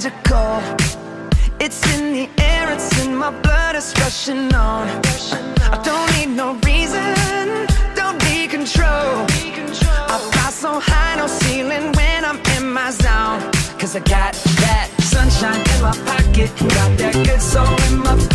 magical. It's in the air, my blood, is rushing on. I don't need no reason, don't need control. I fly so high, no ceiling when I'm in my zone. Cause I got that sunshine in my pocket, got that good soul in my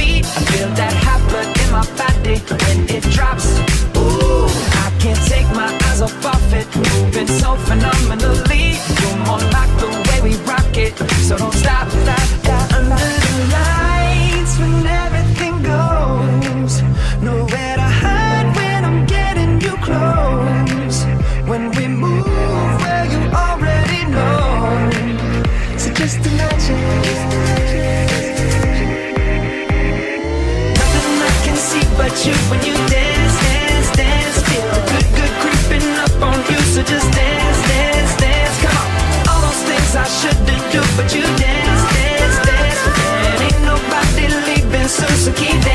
you when you dance, dance, dance. Feel the good, good creeping up on you. So just dance, dance, dance. Come on. All those things I shouldn't do, but you dance, dance, dance. And ain't nobody leaving so keep dancing.